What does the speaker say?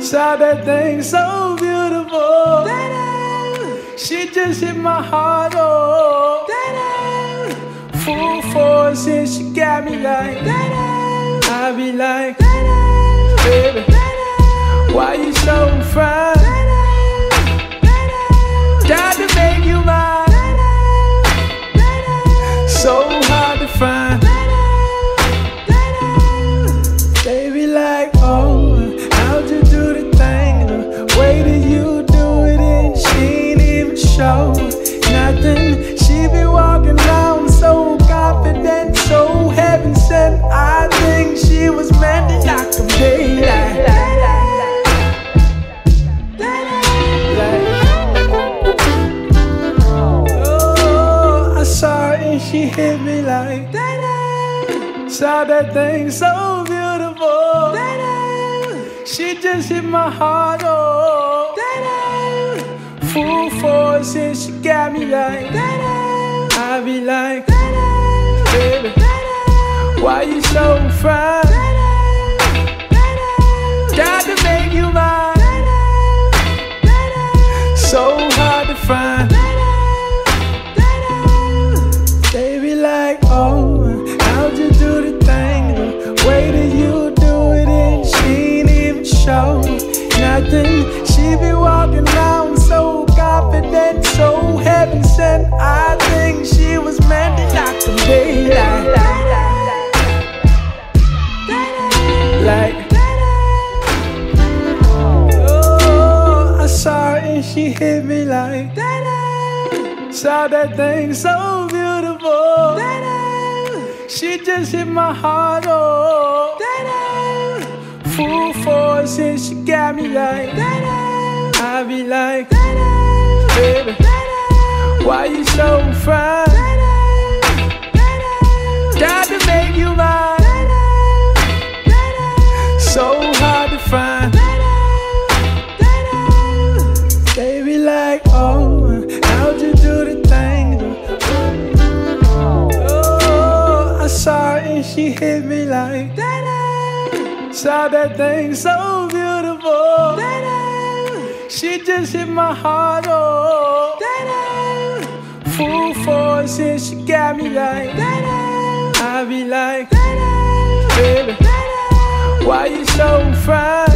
Saw that thing so beautiful. She just hit my heart, oh. Full force and she got me like. I be like, baby, why you so fine? Saw that thing so beautiful. She just hit my heart, oh. Full force and she got me like I be like, baby, why you so fine? She hit me like. That. Saw that thing so beautiful. Da-da. She just hit my heart, oh. Da-da. Full force and she got me like. I be like, Da-da. baby, why you so fine? Saw that thing so beautiful. She just hit my heart, oh. Full force and she got me like I be like, baby, why you so fine?